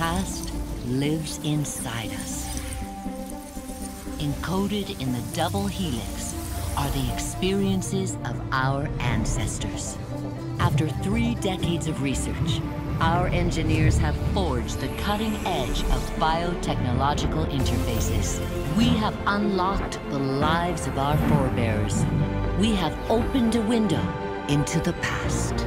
past lives inside us. Encoded in the double helix are the experiences of our ancestors. After three decades of research, our engineers have forged the cutting edge of biotechnological interfaces. We have unlocked the lives of our forebears. We have opened a window into the past.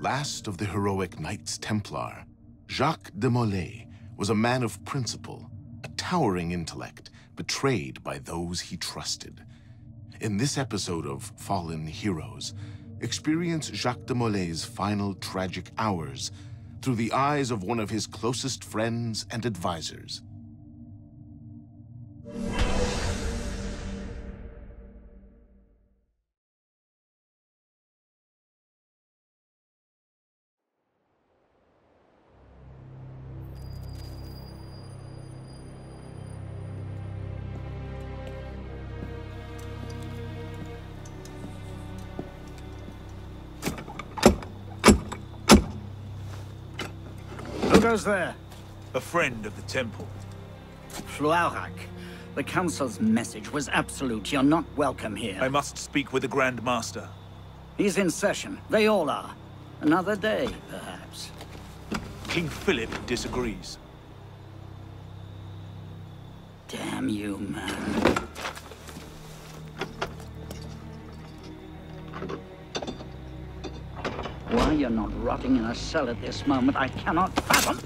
Last of the heroic Knights Templar, Jacques de Molay was a man of principle, a towering intellect, betrayed by those he trusted. In this episode of Fallen Heroes, experience Jacques de Molay's final tragic hours through the eyes of one of his closest friends and advisors. Goes there? A friend of the temple. Fluaurak. The Council's message was absolute. You're not welcome here. I must speak with the Grand Master. He's in session. They all are. Another day, perhaps. King Philip disagrees. Damn you, man. Why you're not rotting in a cell at this moment, I cannot fathom.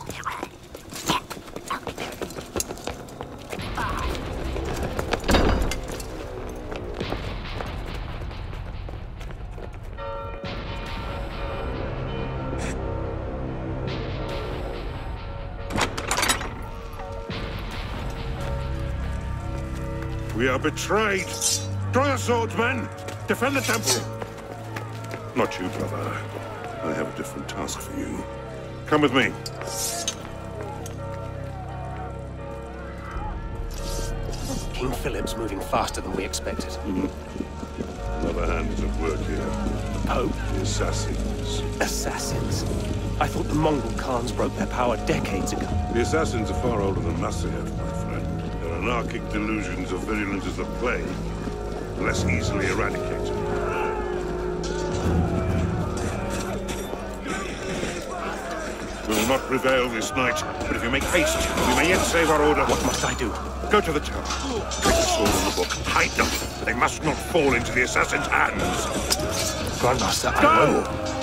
We are betrayed. Draw your swords, men. Defend the temple. Not you, brother. I have a different task for you. Come with me. King Philip's moving faster than we expected. Mm-hmm. Another hand is at work here. The Pope? The assassins. Assassins? I thought the Mongol Khans broke their power decades ago. The assassins are far older than Masyaf, my friend. Their anarchic delusions are virulent as the plague, less easily eradicated. Will not prevail this night, but if you make haste, we may yet save our order. What must I do? Go to the tower. Take the sword and the book. Hide them. They must not fall into the assassin's hands. Grandmaster, I Go! will.